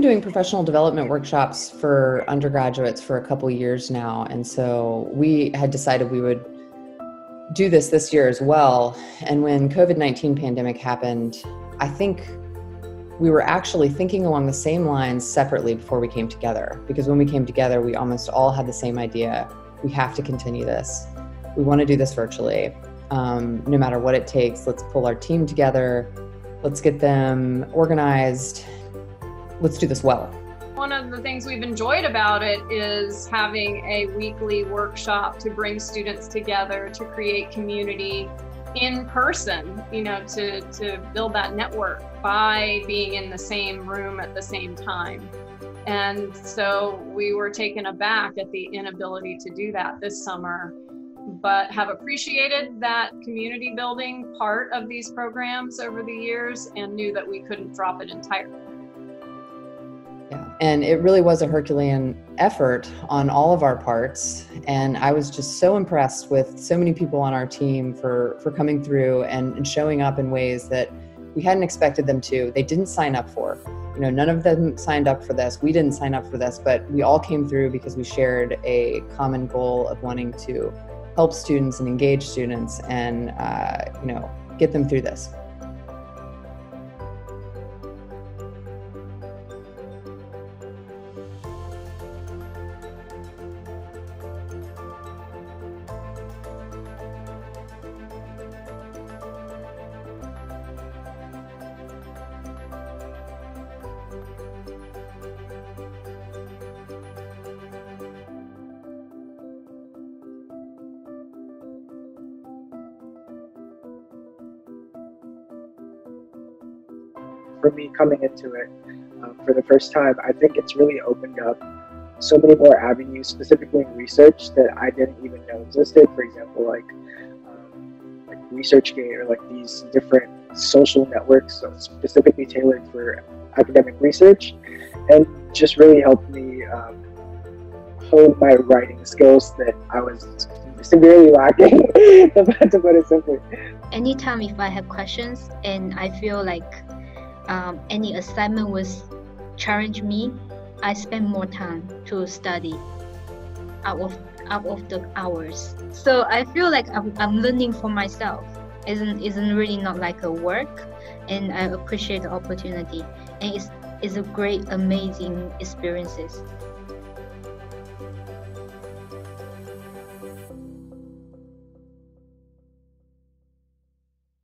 doing professional development workshops for undergraduates for a couple years now, and so we had decided we would do this this year as well. And when COVID 19 pandemic happened, I think we were actually thinking along the same lines separately before we came together. Because when we came together, we almost all had the same idea we have to continue this. We want to do this virtually. Um, no matter what it takes, let's pull our team together, let's get them organized, let's do this well. One of the things we've enjoyed about it is having a weekly workshop to bring students together to create community in person, you know, to, to build that network by being in the same room at the same time. And so we were taken aback at the inability to do that this summer, but have appreciated that community building part of these programs over the years and knew that we couldn't drop it entirely. Yeah, and it really was a Herculean effort on all of our parts. And I was just so impressed with so many people on our team for, for coming through and, and showing up in ways that we hadn't expected them to. They didn't sign up for. You know, none of them signed up for this. We didn't sign up for this, but we all came through because we shared a common goal of wanting to help students and engage students and, uh, you know, get them through this. For me coming into it uh, for the first time, I think it's really opened up so many more avenues, specifically in research that I didn't even know existed. For example, like um, like ResearchGate or like these different social networks specifically tailored for academic research, and just really helped me um, hone my writing skills that I was severely lacking, to put it simply. Anytime if I have questions and I feel like um, any assignment was challenge me, I spend more time to study out of out of the hours. So I feel like I'm, I'm learning for myself. Isn't isn't really not like a work, and I appreciate the opportunity. And it's it's a great, amazing experiences.